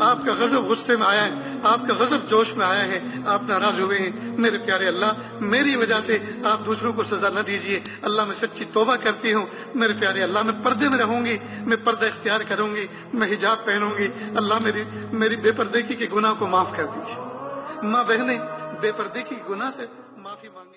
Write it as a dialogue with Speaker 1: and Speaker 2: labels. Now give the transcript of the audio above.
Speaker 1: آپ کا غضب غصے میں آیا ہے، آپ کا غضب جوش میں آیا ہے، آپ ناراض ہوئے ہیں۔ میرے پیارے اللہ، میری وجہ سے آپ دوسروں کو سزا نہ دیجیے اللہ میں سچی توبہ کرتی ہوں۔ میرے پیارے اللہ، میں پردے میں رہوں گی، میں پردہ اختیار کروں گی، میں حجاب پہنوں گی۔ اللہ میری میری بے پردے کی کے گناہ کو معاف کر دیجیے ماں بہنیں، بے پردے کی گناہ سے معافی مانگ